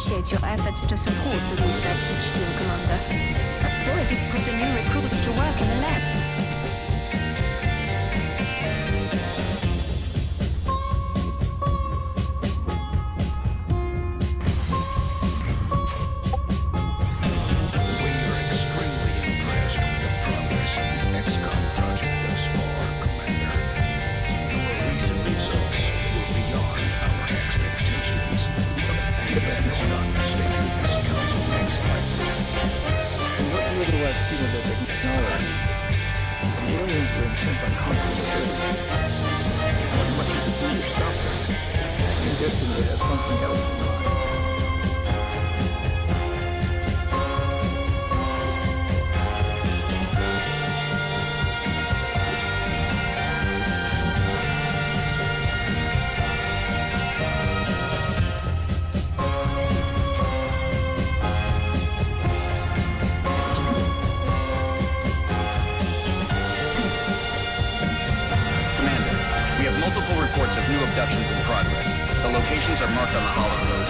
appreciate your efforts to support the research, Steel Commander. I've already put the new recruits to work in the lab. abductions in progress. The locations are marked on the Holo-Globe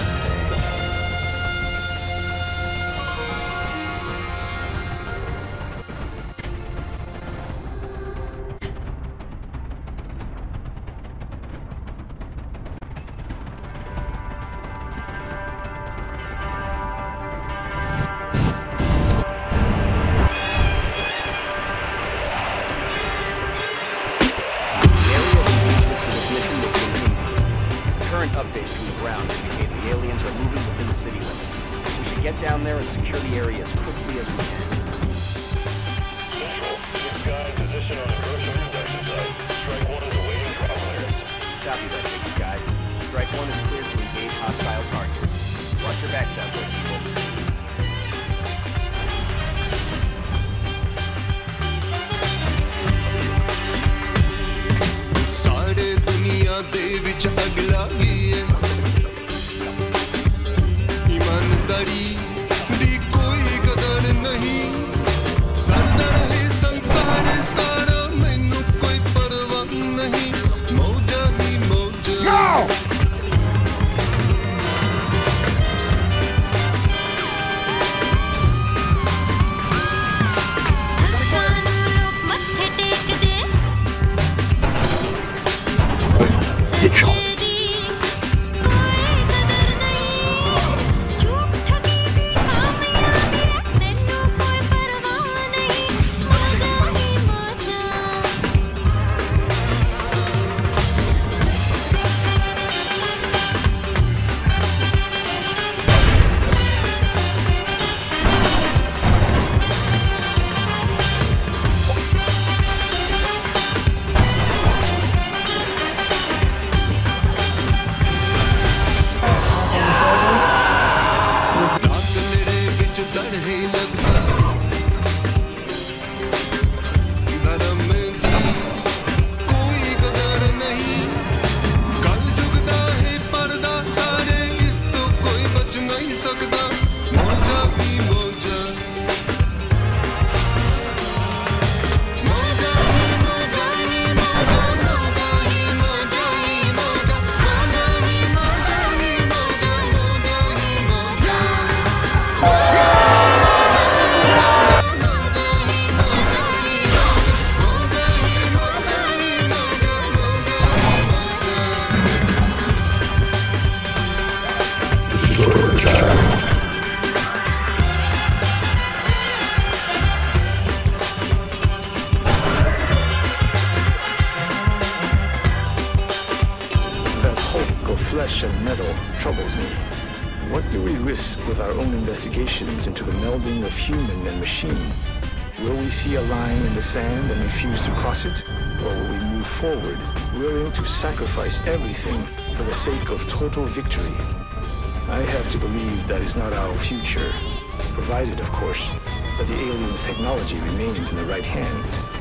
the aliens are moving within the city limits. We should get down there and secure the area as quickly as we can. In position on site. Strike 1 is awaiting drop. Copy that, Big Sky. Strike 1 is clear to engage hostile targets. Watch your backs out there, people. ਦੇ ਵਿੱਚ ਅਗੇ flesh and metal troubles me. What do we risk with our own investigations into the melding of human and machine? Will we see a line in the sand and refuse to cross it? Or will we move forward, willing to sacrifice everything for the sake of total victory? I have to believe that is not our future, provided, of course, that the aliens' technology remains in the right hands.